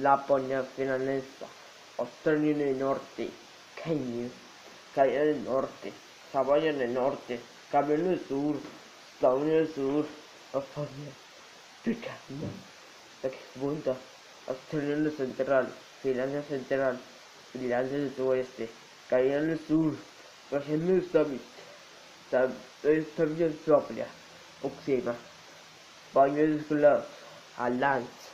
Laponia finlandesa, Australia del Norte, Kenia, Corea del Norte, Samoa del Norte, Camerún del Sur, Estados del Sur, Australia, Turquía, Segunda, Australia Central, Finlandia Central, Finlandia del Oeste, Corea del Sur, Región del Summit, Estados Unidos Occidente, Baños Glass, Alliance,